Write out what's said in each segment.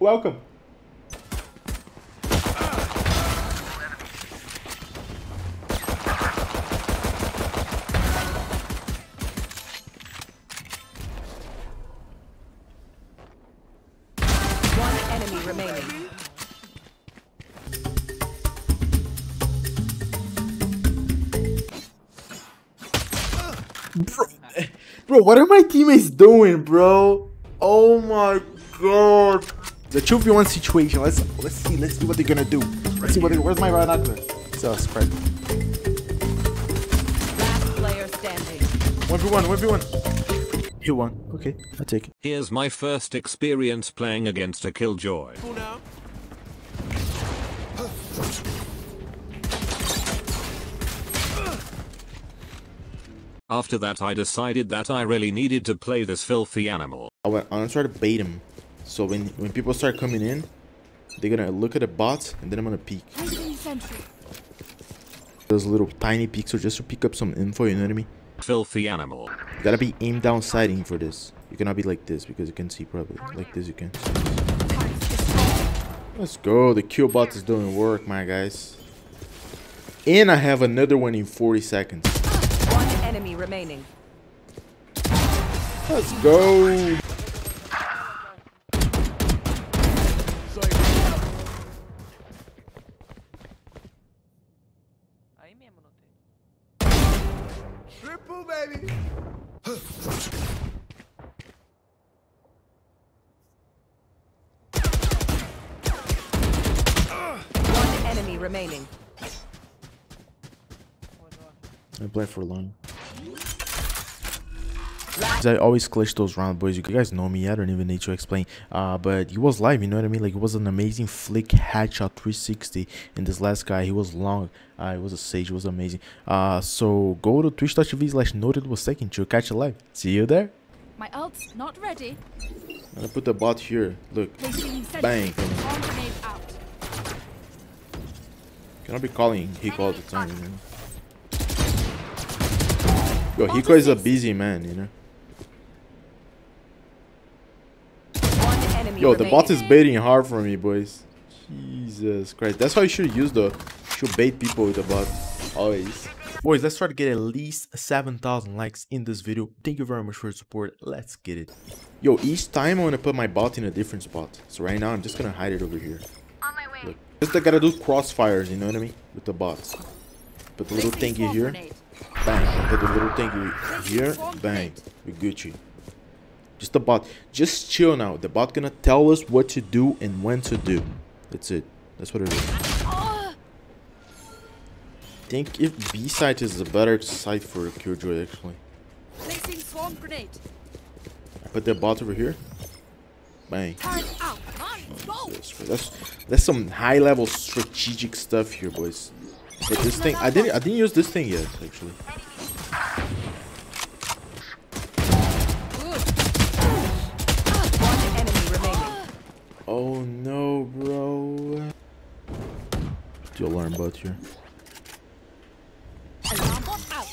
Welcome. One enemy remaining. Bro, bro, what are my teammates doing, bro? Oh my god. The 2v1 situation. Let's let's see. Let's see what they're gonna do. Let's see what they, where's my binocular? So spread. Last player standing. 1v1, 1v1. You won. Okay, I'll take it. Here's my first experience playing against a Killjoy. After that I decided that I really needed to play this filthy animal. I went, I'm gonna try to bait him. So when when people start coming in, they're gonna look at the bots and then I'm gonna peek. Those little tiny peeks are just to pick up some info, you know what I mean? Filthy animal. You gotta be aim down sighting for this. You cannot be like this because you can see probably. Like this you can. Let's go. The kill bot is doing work, my guys. And I have another one in 40 seconds. One enemy remaining. Let's go. Triple, baby. One enemy remaining. I play for long. I always clutch those round boys. You guys know me. I don't even need to explain. Uh, but he was live. You know what I mean? Like it was an amazing flick headshot 360. And this last guy, he was long. Uh, it was a sage. It was amazing. Uh, so go to twitch.tv slash noted was second to catch a live. See you there. My ult's not ready. I'm gonna put the bot here. Look, Bang. sentry. Bomb grenade out. cannot be calling Hiko all the time. You know? Yo, Hiko is a busy man. You know. One enemy Yo, the remaining. bot is baiting hard for me, boys. Jesus Christ. That's how you should use the... Should bait people with the bot. Always. Boys, let's try to get at least 7,000 likes in this video. Thank you very much for your support. Let's get it. Yo, each time I'm going to put my bot in a different spot. So right now, I'm just going to hide it over here. on my Look. Just I gotta do crossfires, you know what I mean? With the bots. Put the little Placing thingy here. Bang. Put the little thingy here. Bang. We Gucci. Just the bot. Just chill now. The bot gonna tell us what to do and when to do. That's it. That's what it is. I think if B site is a better site for Killjoy actually. Placing swarm grenade. I put the bot over here. Bang. Turn out. On. Go. Yes, bro. That's that's some high level strategic stuff here, boys. But this thing, I didn't I didn't use this thing yet actually. One enemy remaining. Oh no, bro. The alarm bot here. Alarm bot out.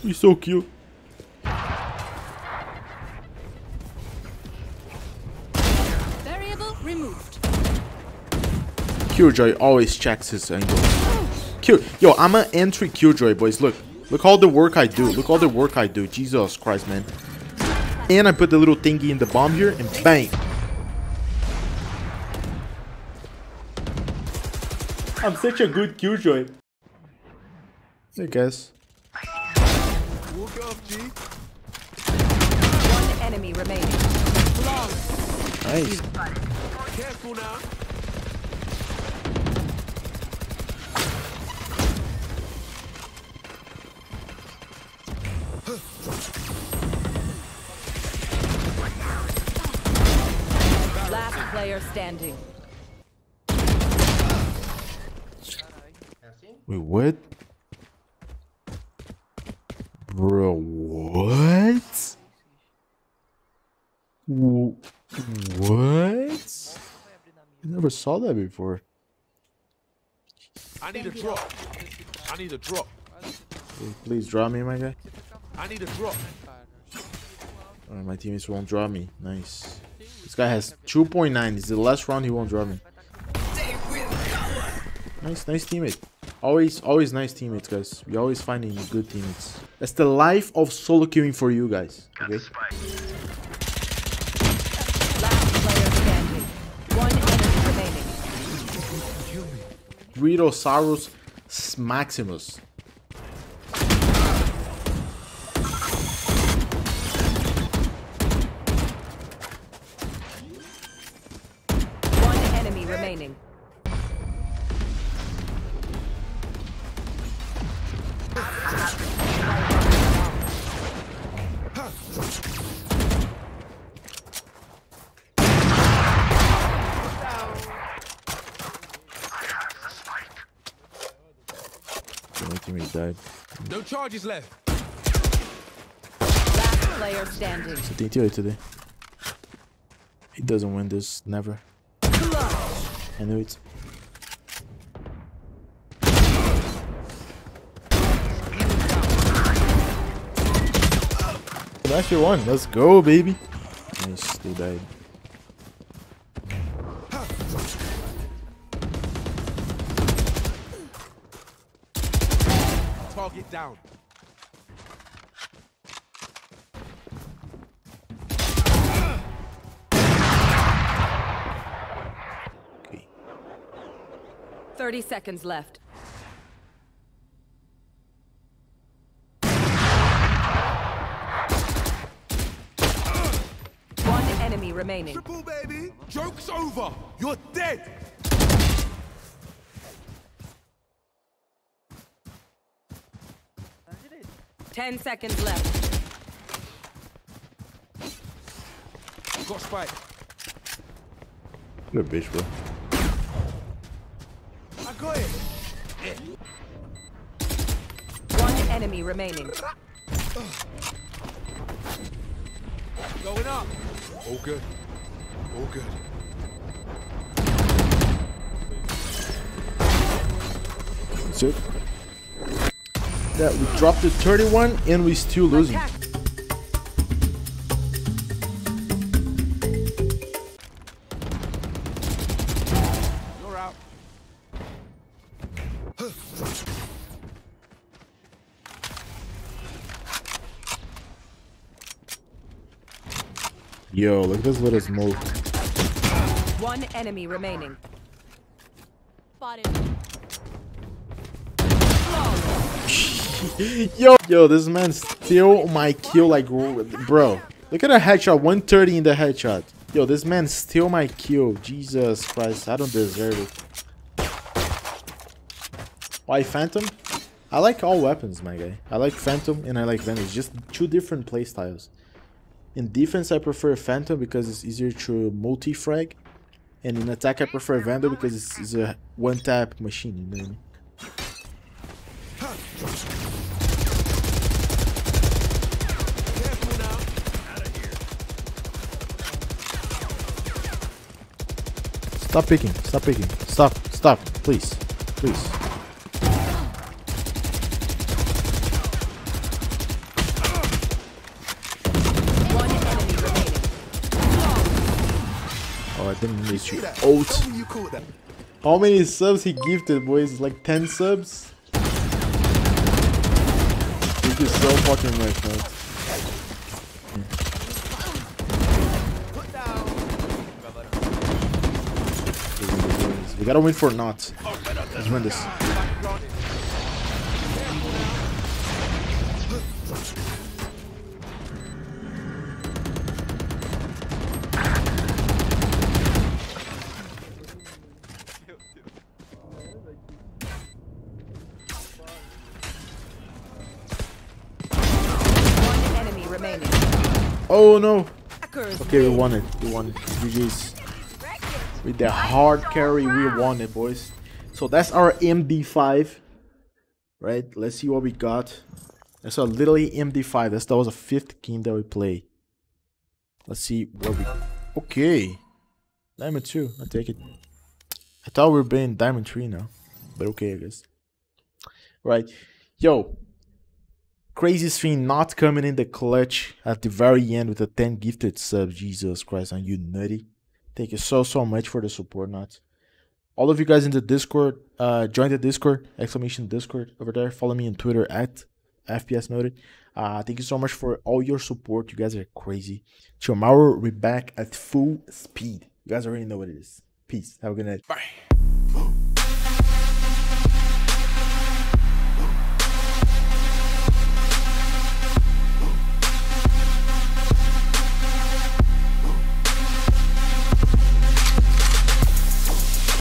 He's so cute. Variable removed. Killjoy always checks his angle. Kill, yo, I'm an entry Killjoy, boys. Look, look all the work I do. Look all the work I do. Jesus Christ, man. And I put the little thingy in the bomb here, and bang. I'm such a good Killjoy. Hey guys. Walk off, G. One enemy remaining. Long. Nice. Careful now. Last player standing. Wait, what? Bro, what? What? I never saw that before. I need a drop. I need a drop. Please draw me, my guy. I need a drop. Alright, my teammates won't draw me. Nice. This guy has 2.9. This is the last round he won't draw me. Nice, nice teammate. Always, always nice teammates, guys. We always finding good teammates. That's the life of solo queuing for you guys. Okay. Last player standing. One enemy remaining. Ritosaurus Maximus. No charges left. Last player standing. So tem TI today. He doesn't win this, never. I knew it. Last year one, let's go, baby. Nice, they died. Target down. Okay. 30 seconds left. One enemy remaining. Triple, baby. Joke's over. You're dead. Ten seconds left. Got spike. Good bitch, bro. I got it. One enemy remaining. Going up. All good. All good. That's it. That we dropped to 31 and we still losing. Attack. You're out. Yo, look at this little smoke. One enemy remaining. Spotted. Yo, yo, this man steal my kill like, bro. Look at a headshot, 130 in the headshot. Yo, this man steal my kill. Jesus Christ, I don't deserve it. Oh, Why Phantom? I like all weapons, my guy. I like Phantom and I like Vandal. It's just two different playstyles. In defense, I prefer Phantom because it's easier to multi-frag. And in attack, I prefer Vandal because it's, it's a one-tap machine, you know? Stop picking. Stop picking. Stop. Stop. Please. Please. One enemy remaining. Oh, I didn't need you. that? Ult. Tell me you caught that. How many subs he gifted, boys? Like 10 subs? Thank you so fucking much, man. Hmm. We gotta win for not. Let's win this. Oh no. Okay, we won it. We won it. GG's. With the hard carry, we won it, boys. So that's our MD5. Right? Let's see what we got. That's a literally MD5. That's, that was a fifth game that we played. Let's see what we... Okay. Diamond 2. i take it. I thought we were being Diamond 3 now. But okay, I guess. Right. Yo. Craziest thing not coming in the clutch at the very end with a 10 gifted subs. Jesus Christ, are you nutty? Thank you so so much for the support, nuts. All of you guys in the Discord, uh, join the Discord, exclamation Discord over there. Follow me on Twitter at FPS Noted. Uh, thank you so much for all your support. You guys are crazy. Tomorrow we're back at full speed. You guys already know what it is. Peace. Have a good night. Bye.